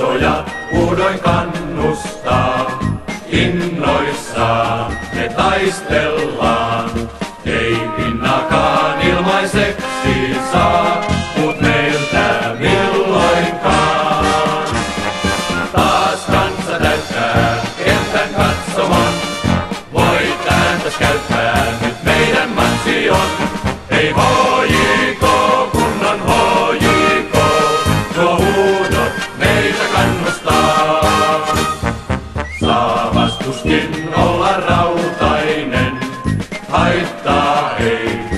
Katsoja huudoin kannustaa, innoissaan me taistellaan. Ei pinnakaan ilmaiseksi saa, mut meiltä milloinkaan. Taas kansa täyttää kentän katsomaan, voi ääntäs käyttää. Vastuskin olla rautainen, haittaa ei